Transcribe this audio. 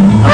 Uh,